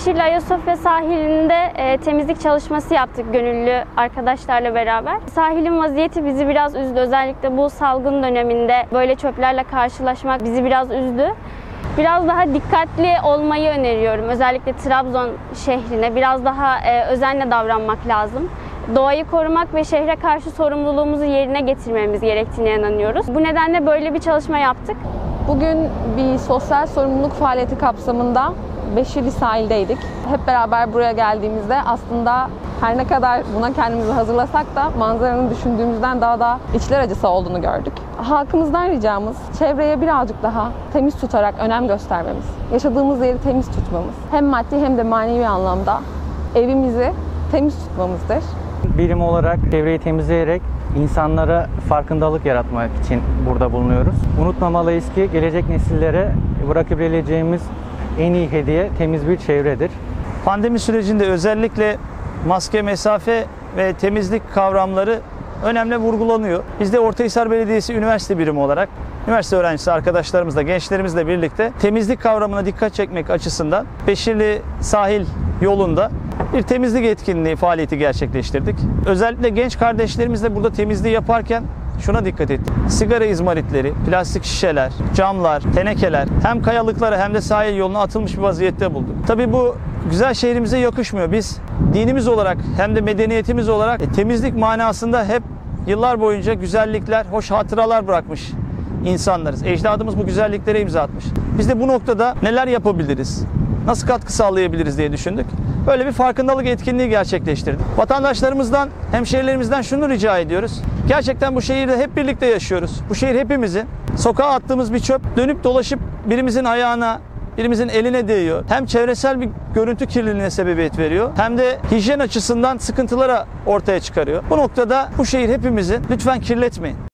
Beşirli Ayasofya sahilinde e, temizlik çalışması yaptık gönüllü arkadaşlarla beraber. Sahilin vaziyeti bizi biraz üzdü. Özellikle bu salgın döneminde böyle çöplerle karşılaşmak bizi biraz üzdü. Biraz daha dikkatli olmayı öneriyorum. Özellikle Trabzon şehrine biraz daha e, özenle davranmak lazım. Doğayı korumak ve şehre karşı sorumluluğumuzu yerine getirmemiz gerektiğine inanıyoruz. Bu nedenle böyle bir çalışma yaptık. Bugün bir sosyal sorumluluk faaliyeti kapsamında Beşirli sahildeydik. Hep beraber buraya geldiğimizde aslında her ne kadar buna kendimizi hazırlasak da manzaranın düşündüğümüzden daha da içler acısı olduğunu gördük. Halkımızdan ricamız çevreye birazcık daha temiz tutarak önem göstermemiz, yaşadığımız yeri temiz tutmamız, hem maddi hem de manevi anlamda evimizi temiz tutmamızdır. Birim olarak çevreyi temizleyerek insanlara farkındalık yaratmak için burada bulunuyoruz. Unutmamalıyız ki gelecek nesillere bırakabileceğimiz en iyi hediye temiz bir çevredir. Pandemi sürecinde özellikle maske, mesafe ve temizlik kavramları önemli vurgulanıyor. Biz de Ortahisar Belediyesi üniversite birimi olarak üniversite öğrencisi arkadaşlarımızla, gençlerimizle birlikte temizlik kavramına dikkat çekmek açısından Beşirli sahil yolunda bir temizlik etkinliği faaliyeti gerçekleştirdik. Özellikle genç kardeşlerimizle burada temizliği yaparken şuna dikkat ettik. Sigara izmaritleri, plastik şişeler, camlar, tenekeler hem kayalıklara hem de sahil yoluna atılmış bir vaziyette bulduk. Tabii bu güzel şehrimize yakışmıyor. Biz dinimiz olarak hem de medeniyetimiz olarak e, temizlik manasında hep yıllar boyunca güzellikler, hoş hatıralar bırakmış insanlarız. Ecdadımız bu güzelliklere imza atmış. Biz de bu noktada neler yapabiliriz? Nasıl katkı sağlayabiliriz diye düşündük. Böyle bir farkındalık etkinliği gerçekleştirdik. Vatandaşlarımızdan, hemşehrilerimizden şunu rica ediyoruz. Gerçekten bu şehirde hep birlikte yaşıyoruz. Bu şehir hepimizin. Sokağa attığımız bir çöp dönüp dolaşıp birimizin ayağına, birimizin eline değiyor. Hem çevresel bir görüntü kirliliğine sebebiyet veriyor hem de hijyen açısından sıkıntılara ortaya çıkarıyor. Bu noktada bu şehir hepimizin lütfen kirletmeyin.